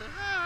say hi.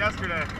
Yesterday.